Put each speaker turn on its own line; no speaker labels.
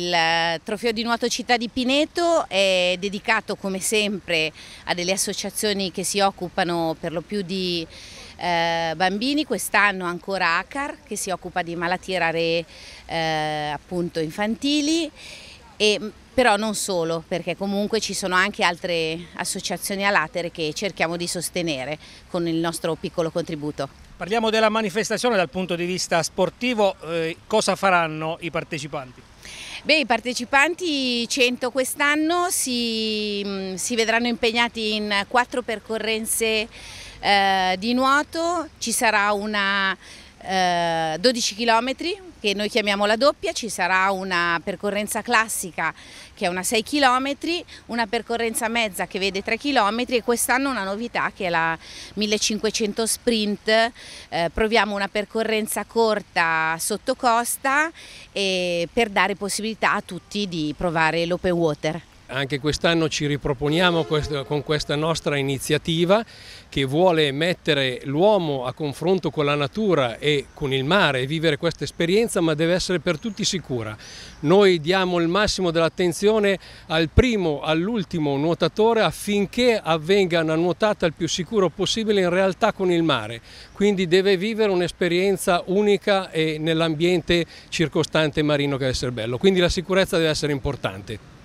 Il eh, trofeo di nuoto città di Pineto è dedicato come sempre a delle associazioni che si occupano per lo più di eh, bambini, quest'anno ancora ACAR che si occupa di malattie rare eh, appunto infantili, e, però non solo perché comunque ci sono anche altre associazioni a latere che cerchiamo di sostenere con il nostro piccolo contributo.
Parliamo della manifestazione dal punto di vista sportivo, eh, cosa faranno i partecipanti?
Beh, I partecipanti 100 quest'anno si, mm, si, vedranno impegnati in quattro percorrenze eh, di nuoto, ci sarà una eh, 12 km che noi chiamiamo la doppia, ci sarà una percorrenza classica che è una 6 km, una percorrenza mezza che vede 3 km e quest'anno una novità che è la 1500 sprint, eh, proviamo una percorrenza corta sotto costa per dare possibilità a tutti di provare l'open water.
Anche quest'anno ci riproponiamo con questa nostra iniziativa che vuole mettere l'uomo a confronto con la natura e con il mare e vivere questa esperienza, ma deve essere per tutti sicura. Noi diamo il massimo dell'attenzione al primo, all'ultimo nuotatore affinché avvenga una nuotata il più sicuro possibile in realtà con il mare. Quindi deve vivere un'esperienza unica e nell'ambiente circostante marino che deve essere bello. Quindi la sicurezza deve essere importante.